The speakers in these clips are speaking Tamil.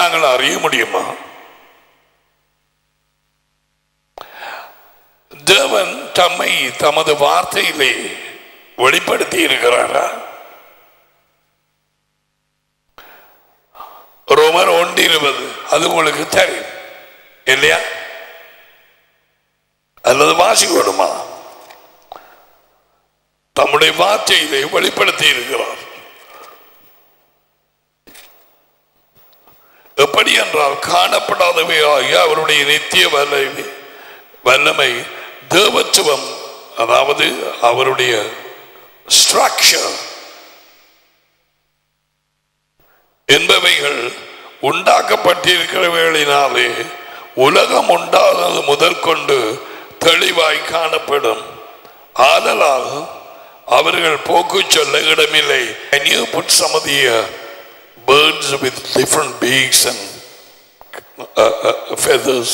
நாங்கள் அறிய முடியுமா? தேவன் தம்மை தமது வார்த்தையிலே வெளிப்படுத்தி இருக்கிறாரா? ரோமர் ஒன்று இருபது அது உங்களுக்கு தெரியும் இல்லையா? அல்லது வாசிக்கணுமா? தம்முடைய வார்த்தையிலே வெளிப்படுத்தி இருக்கிறார். எப்படி என்றால் காணப்படாதவையாகிய அவருடைய நித்திய வல்லமை வல்லமை தேவத்துவம் அதாவது அவருடைய ஸ்ட்ரக்சர் என்பவைகள் உண்டாக்கப்பட்டிருக்கிறவைகளினாலே உலகம் உண்டானது முதற்கொண்டு தெளிவாய் காணப்படும். ஆதலால் அவர்கள் போக்கு சொல்ல இடமில்லை. நியூ புட் சமதிய birds with different beaks and uh, uh, feathers?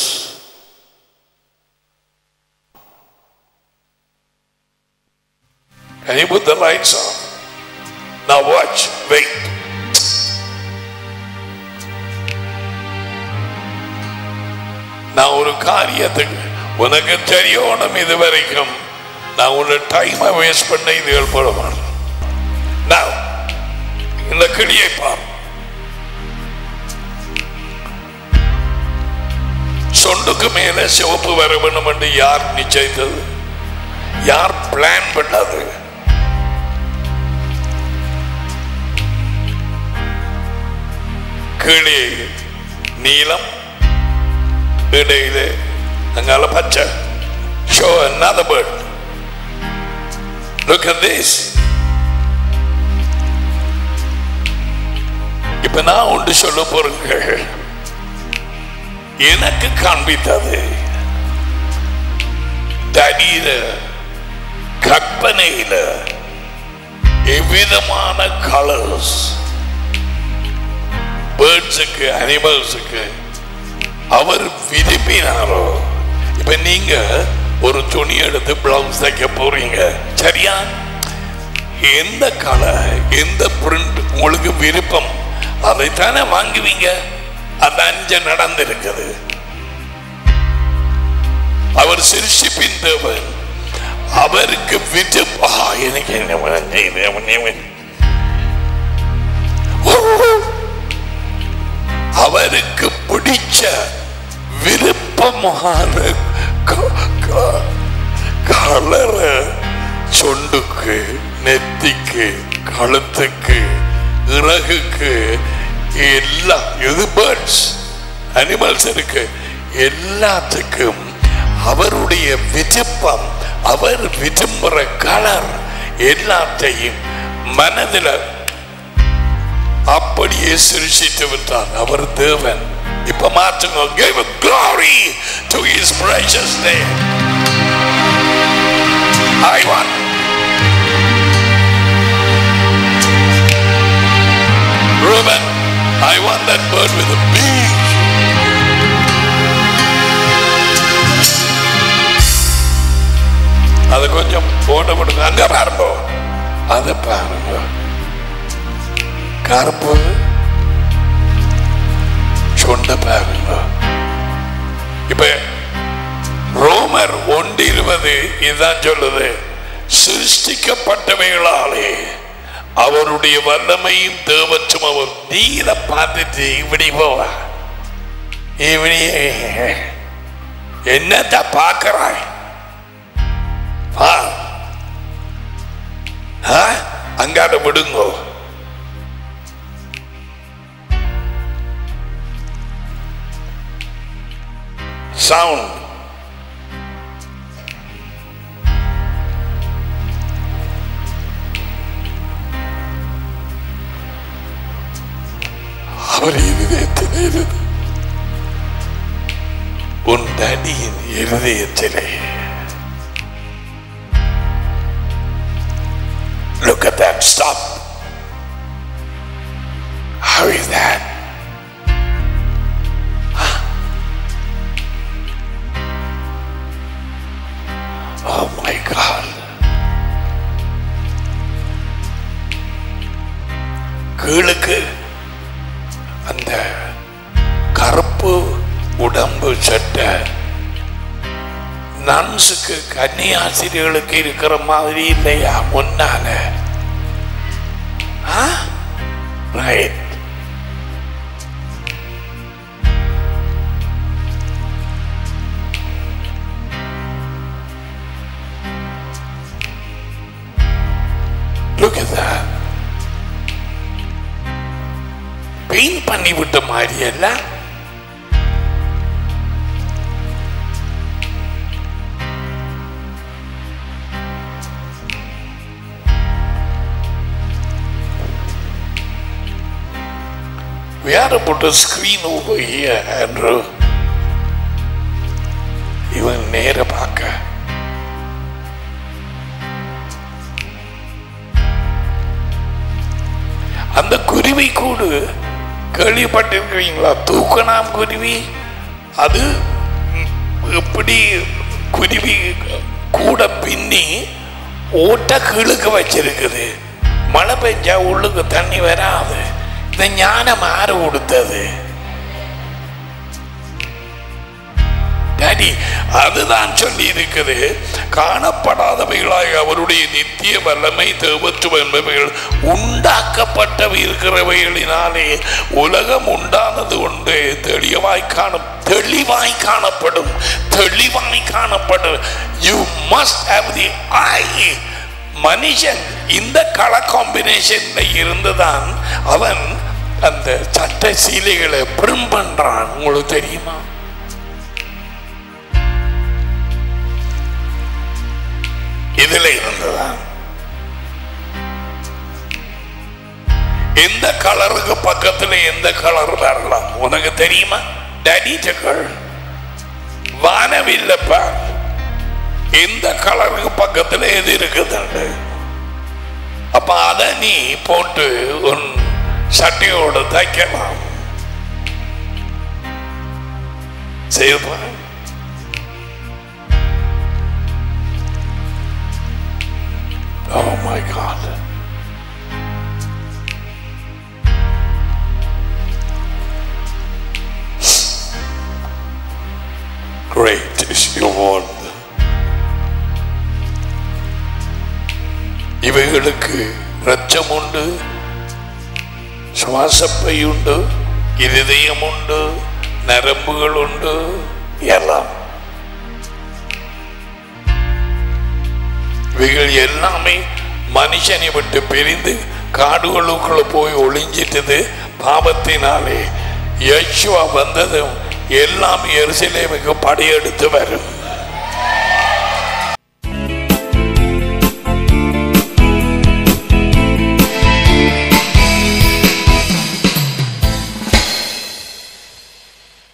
Can you put the lights on? Now watch, wait. நான் ஒரு காரியத்துக்கு உனக்கு தெரியணும் இது வரைக்கும் நான் உன்னை டைமை வேஸ்ட் பண்ண இதுகள் போட மாட்டேன் Now, இந்த கிளியை பார் சொண்டுக்கு மேல சிவப்பு வர வேண்டும் என்று யார் நிச்சயித்தது? யார் பிளான் பண்ணது? கீழே நீலம் இடையிலே அங்கால பச்சை. Show another bird. Look at this. இப்ப நான் ஒன்று சொல்ல போறேங்க எனக்கு காண்பித்தது. தனியில கற்பனையில எவ்விதமான கலர்ஸ் பேர்ட்ஸுக்கு அனிமல்ஸுக்கு அவர் விரும்பினாரோ? இப்ப நீங்க ஒரு துணி எடுத்து பிளவுஸ் தைக்க போறீங்க. சரியா? எந்த கலர் எந்த பிரிண்ட் உங்களுக்கு விருப்பம் அதைத்தானே வாங்குவீங்க? அந்த அஞ்ச நடந்திருக்குது. அவர் சிருஷிப்பின் தேவன் அவருக்கு விருப்பா? எனக்கு என்ன வேணும், அவருக்கு பிடிச்ச விருப்பமான கலர சொண்டுக்கு நெத்திக்கு கழுத்துக்கு இறகுக்கு எல்லாம் இது பேர்ட்ஸ் அனிமல்ஸ் இருக்கு. எல்லாத்துக்கும் அவருடைய விருப்பம் அவர் விரும்புற கலர் எல்லாத்தையும் மனதில் அப்படியே சிருஷித்து விட்டார். அவர் தேவன். இப்ப மாற்றுங்க. Give glory to his precious name. I want Reuben. I want that bird with a beak. அது கொஞ்சம் போட்ட போடுங்க அங்க பாருங்க. அதை பாருங்க. கருப்பு. சொண்ட பாருங்க. இப்ப ரோமர் ஒன்று இருபது இதுதான் சொல்லுது. சிருஷ்டிக்கப்பட்டவைகளாலே. அவருடைய வல்லமையும் தேவச்சும் அவர் நீ இதை பார்த்துட்டு இப்படி போவா. இப்படி என்னத்த பார்க்கிறாய்? ஆ? அங்காட விடுங்கோ. சவுண்ட் அவர் இருதயத்திலே இருந்து உன் தடியின் இருதயத்திலே Look at that. Stop. How is that? Oh my God. கீழுக்கு நன்ஸுக்கு கன்னியாசிரியர்களுக்கு இருக்கிற மாதிரி இல்லையா? முன்னால right Look at that. Paint பண்ணி விட்ட மாதிரி எல்லாம் We had to put a screen over here, Andrew. இவன் நேர பார்க்க. அந்த குருவி கூடு கேள்விப்பட்டிருக்கிறீங்களா? தூக்கணாம் குருவி? அது எப்படி குருவி கூட பின்னி ஓட்ட கிழுக்க வச்சிருக்குது. மழை பெஞ்சா உள்ளுக்கு தண்ணி வராது. இந்த ஞானம் ஆறு கொடுத்தது டாடி அதுதான் சொல்லி இருக்குது காணப்படாதவைகளாக அவருடைய நித்திய வல்லமை தேவத்துவம் என்பவைகள் உண்டாக்கப்பட்டவை இருக்கிறவைகளினாலே உலகம் உண்டானது ஒன்று. தெளிவாய் காணும் தெளிவாய் காணப்படும் தெளிவாய் காணப்படும். You must have the eye மனுஷன் இந்த கலர் காம்பினேஷன்ல இருந்துதான் அவன் அந்த சட்ட சீலைகளை பெரும் பண்றான். உங்களுக்கு தெரியுமா? இதுல இருந்துதான். எந்த கலருக்கு பக்கத்துல எந்த கலர் வரலாம் உனக்கு தெரியுமா? டடிச்சக்கள் வானவில்லப்பா. எந்த கலருக்கு பக்கத்துல எது இருக்குதுண்டு அப்ப அதை நீ போட்டு உன் சட்டையோட தைக்கலாம் செய்வா Oh my God. Great is your word. இவைகளுக்கு ரச்சம் உண்டு சுவாசப்பை உண்டு இருதயம் உண்டு நரம்புகள் உண்டு எல்லாம். இவைகள் எல்லாமே மனுஷனை விட்டு பிரிந்து காடுகளுக்குள்ள போய் ஒளிஞ்சிட்டது பாவத்தினாலே. யேசுவா வந்ததும் எல்லாம் எருசலேமுக்கு படையெடுத்து வரும்.